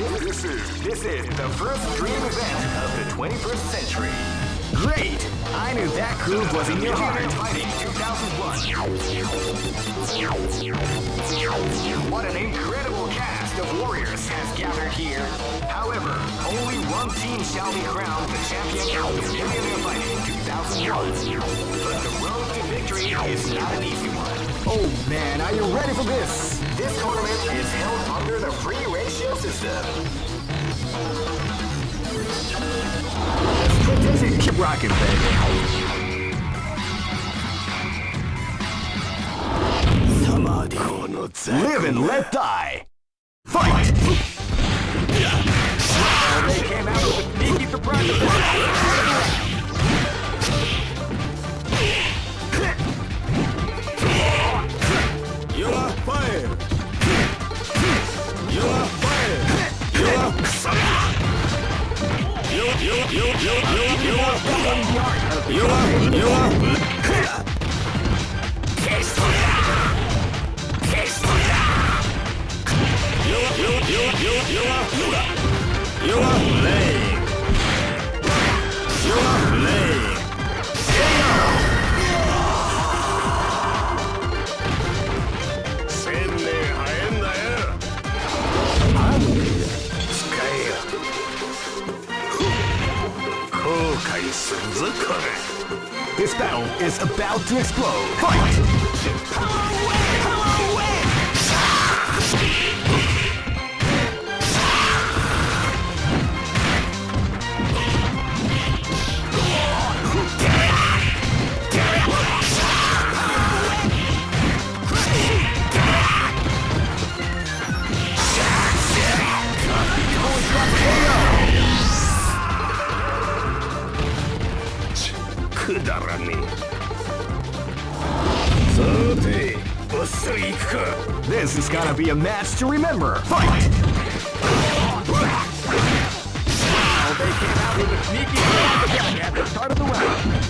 This is this is the first dream event of the 21st century. Great! I knew that groove was in your heart. Fighting 2001. What an incredible cast of warriors has gathered here. However, only one team shall be crowned the champion of Millionaire Fighting 2001. But the road to victory is not an easy one. Oh man, are you ready for this? This tournament is held under the free ratio system. Keep rocking, baby. Live and let die. Fight! Well, they came out with a sneaky surprise You are The current. This battle is about to explode. Fight! Power! This is gonna be a match to remember. Fight! Well, they came out with a sneaky attack at the start of the round.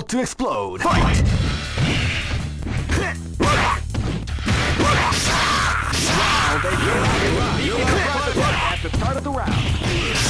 about to explode. Fight! Wow, they came out with a sneaky at the start of the round.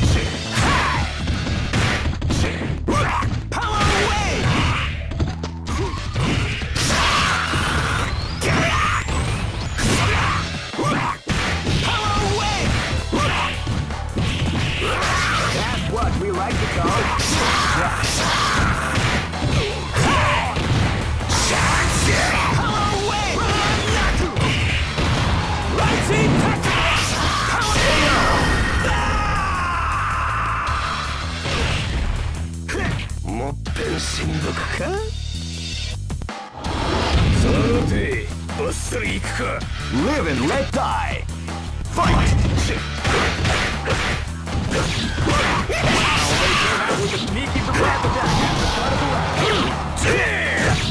もっぺんしんどくかさてバッサリいくか Live and let die Fight! Sneaky for crap attack!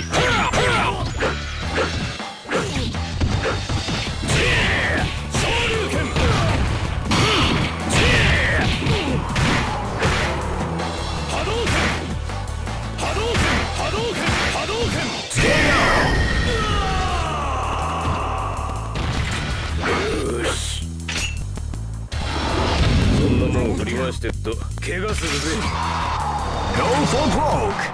と怪我するぜ。ローフォークローク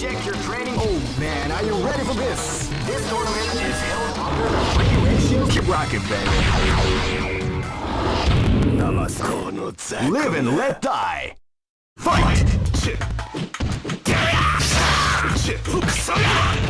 check your training. Oh man, are you ready for this? This tournament is held under the regulation. Keep rocking, baby. Namaste. Live and let die. Fight! Fight.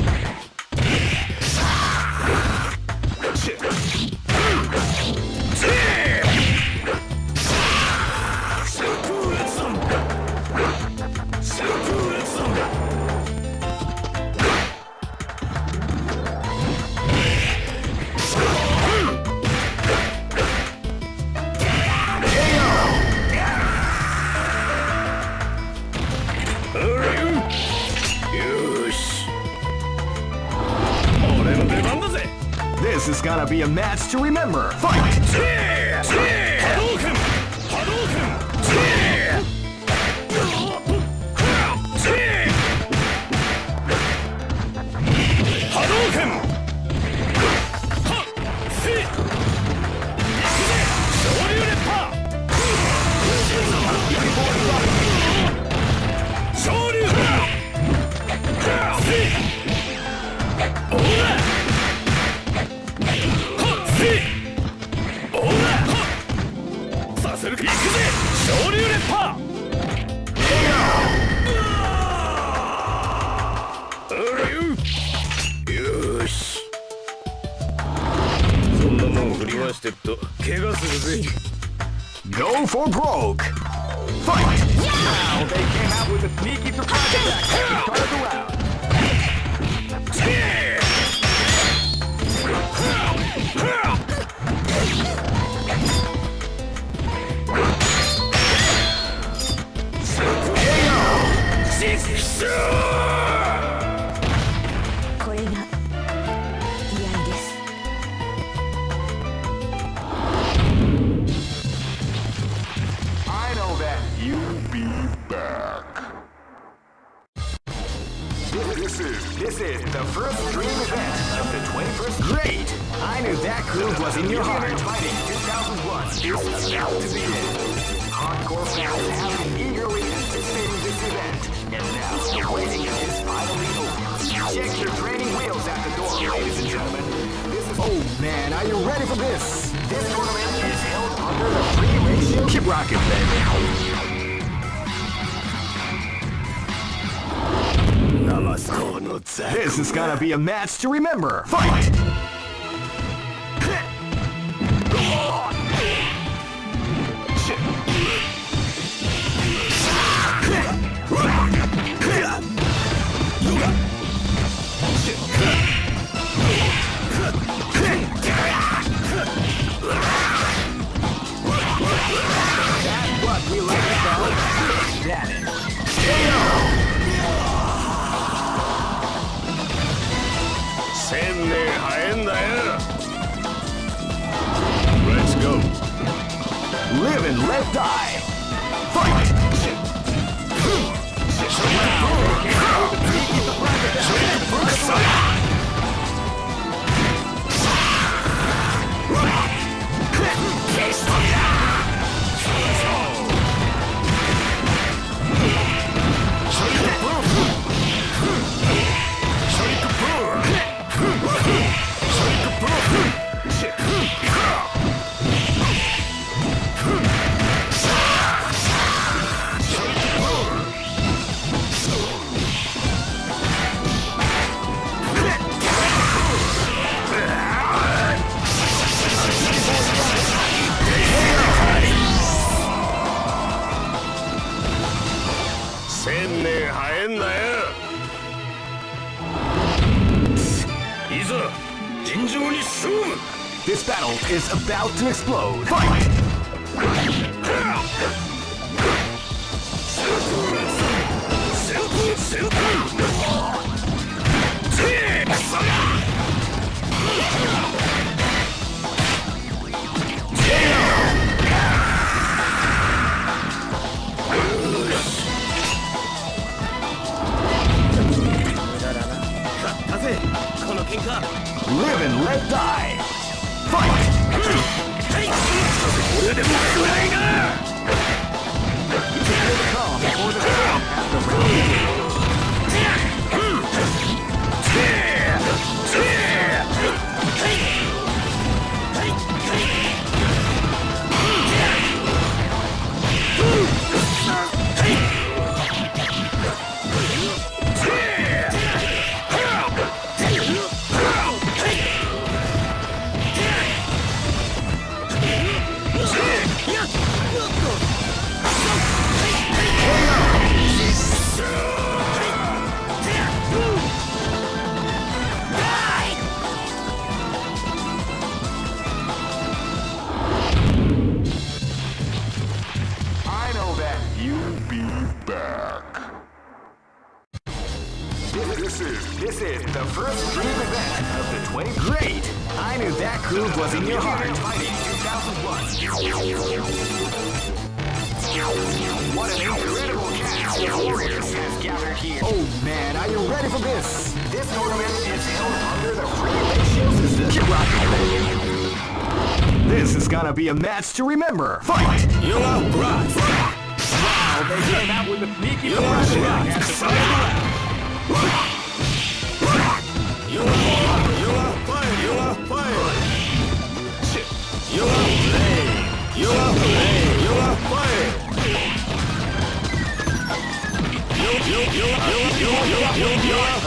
to remember. Check your training wheels at the door, ladies and gentlemen. This is... Oh, man, are you ready for this? This tournament is held under the free ratio... Keep rocking, baby. This is gonna be a match to remember. Fight! Fight. damage. Let's go. Live and let die. Fight! Surround! You are. You are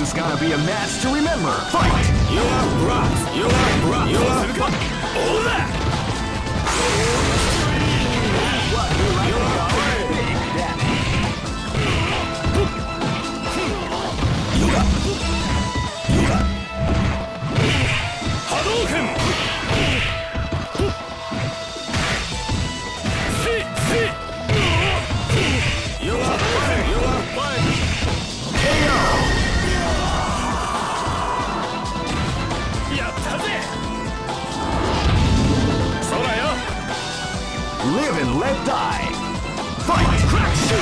This is gonna be a match to remember. Fight! You are brought. You are brought. You are brought. All that. Let die! Fight! Crack! Shoot!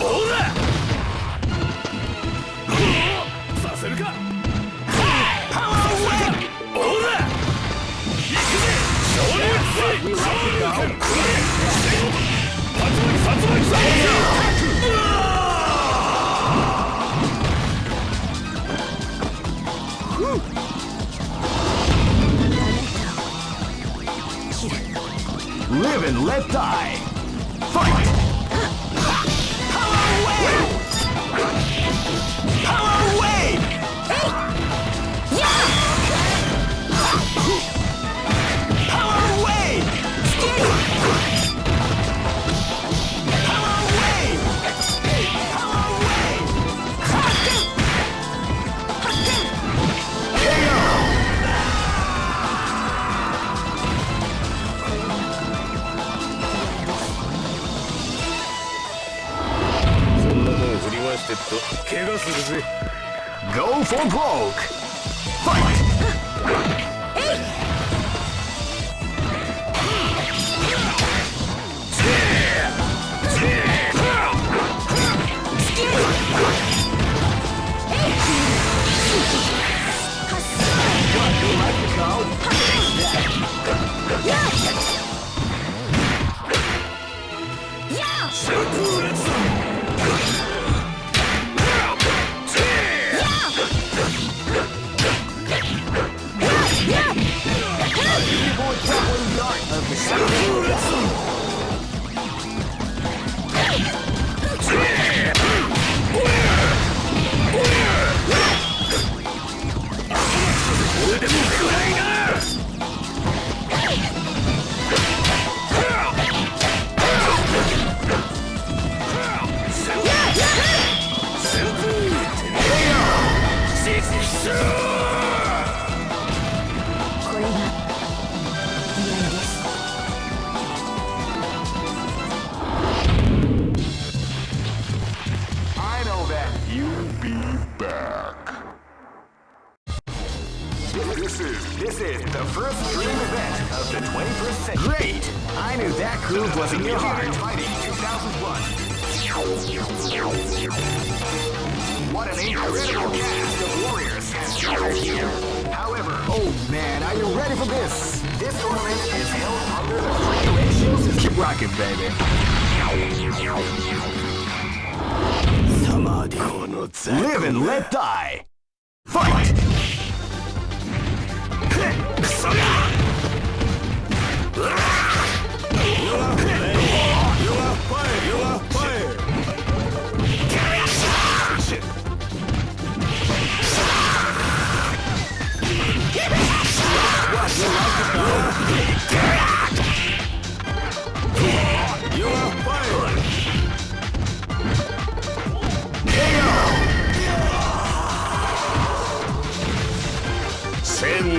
Ora! させるか Power away! Ora! 行くぜ少年水少年剣クレイ戦発売殺伐だ And let die. 怪我するぜ Go for broke! here. However, oh man, are you ready for this? This tournament is held under the free. Keep rocking, baby. Live and let die. Fight! Fight.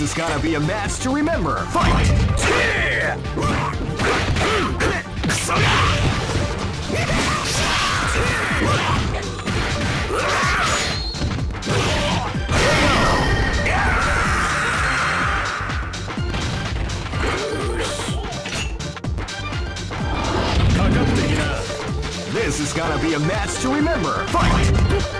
This is gonna be a match to remember. Fight! This is gonna be a match to remember. Fight!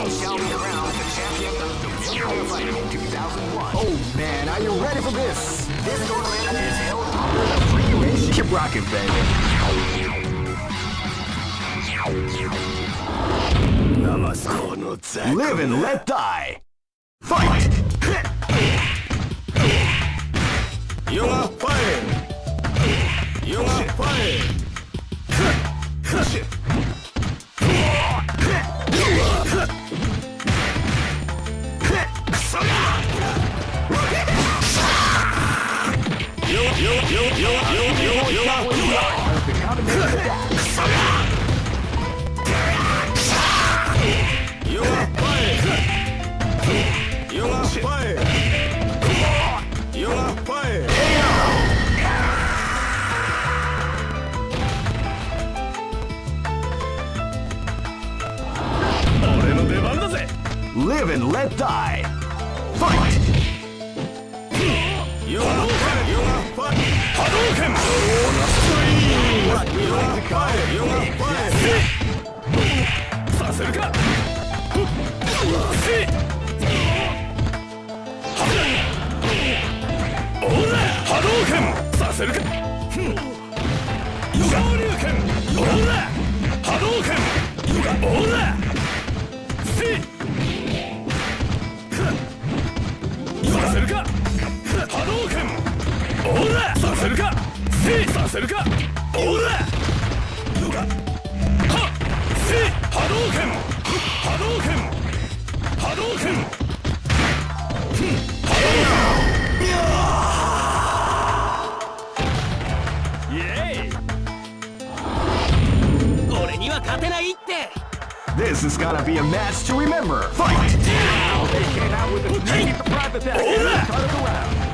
Oh man, are you ready for this? This tournament is held the free. Keep rocking, baby. Live and let die. Fight! You are fired! You are fired! Live and let die. 波動拳さおらさせるかせさせるかおらよかはせ波動拳波動拳波動拳波動拳イエーイ俺には勝てないって This is gonna be a match to remember. Fight! They came out with a surprise attack. Turn it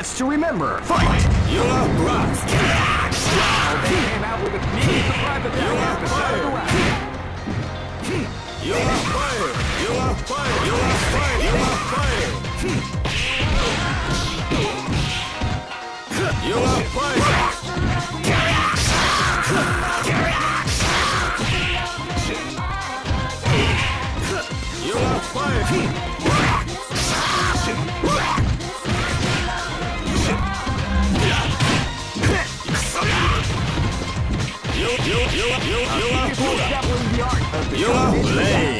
to remember. Fun You're late.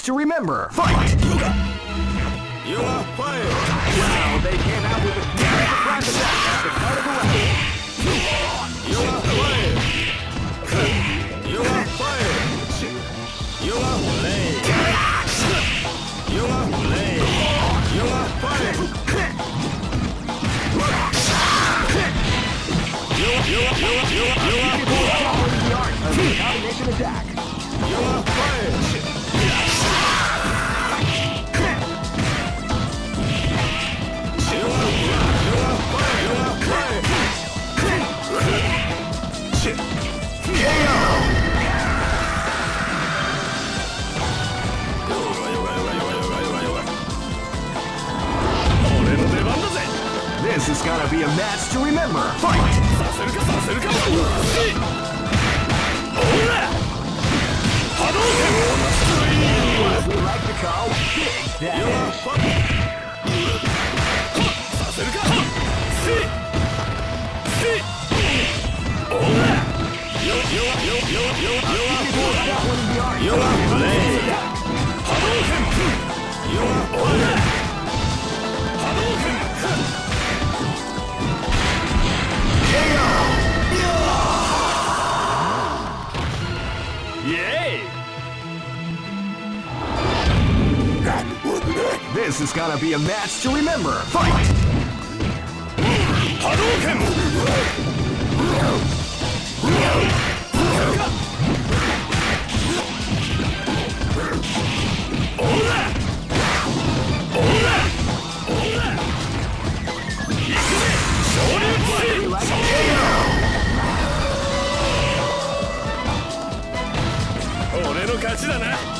Be to remember. Fight! You are fired! Wow, they came out with a surprise attack at the start of the round. You are fired! You are fired! You are played! You are played! You are fired! You are, you are, you are, you are, you are, Following the art of the combination attack. you There's gotta be a match to remember. Fight! させるかさせるかおら波動拳 We like to call big that. You're fucking. させるかししおら You're you're you're you're you're you're you're blade. 波動拳 You're おら波動拳 It's is gonna be a match to remember. Fight! Hadouken! Let's go!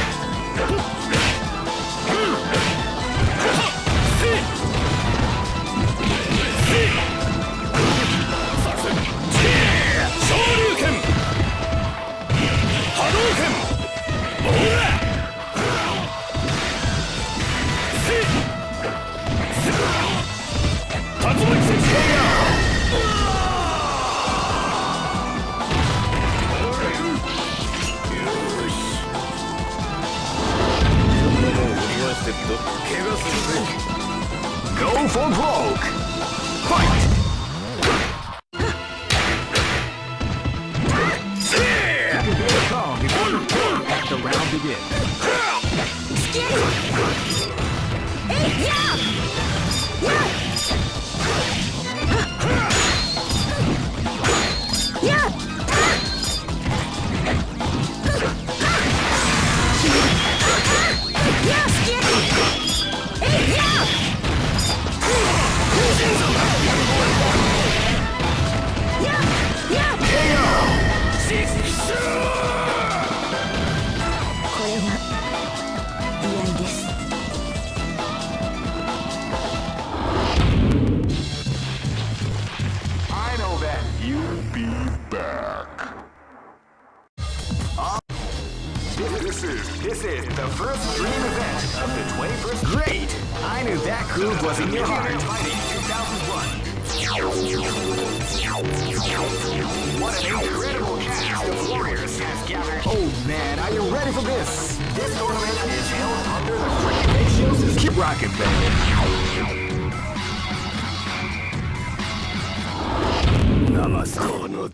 man, are you ready for this? This tournament is held under the free ratio. Keep rocking, baby.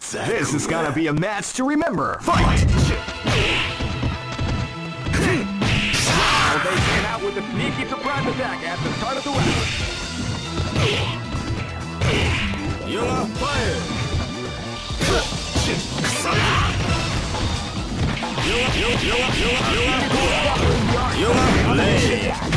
This is gonna be a match to remember. Fight! They came out with a sneaky surprise attack at the start of the round. You are fired! You are,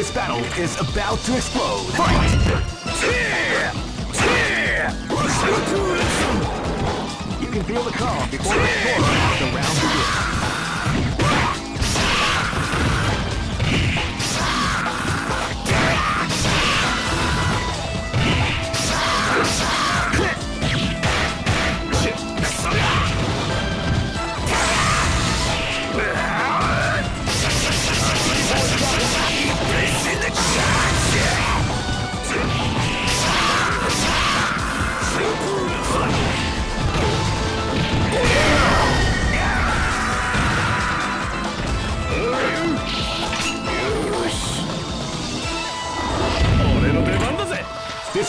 This battle is about to explode. Fight! You can feel the calm before the storm the round begins.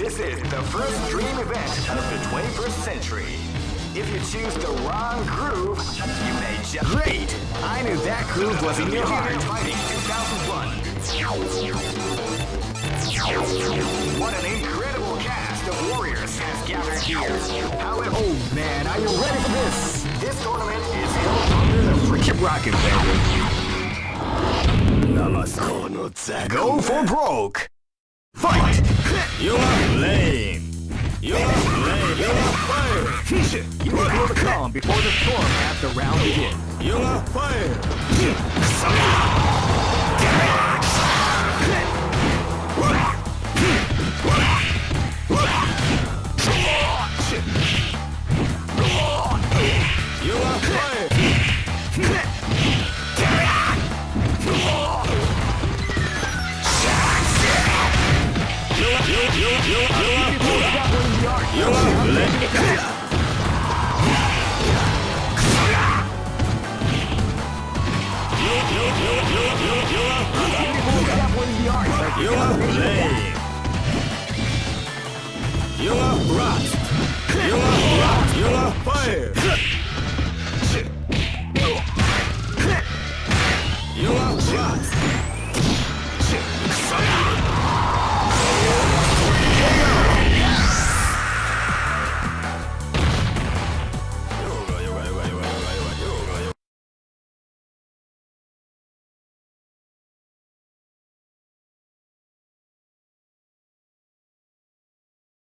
This is the first dream event of the 21st century. If you choose the wrong groove, you may just great. I knew that groove was in your heart. Fighting 2001. What an incredible cast of warriors has gathered here. However, oh man, are you ready for this? This tournament is held under the free. Keep rocking, baby. Go for broke. Fight! You are lame. You are lame. You are fire. It. You the calm before the storm the round begins. You are fire. You are lame. You are rust. You are rust. You are fire. You are rust.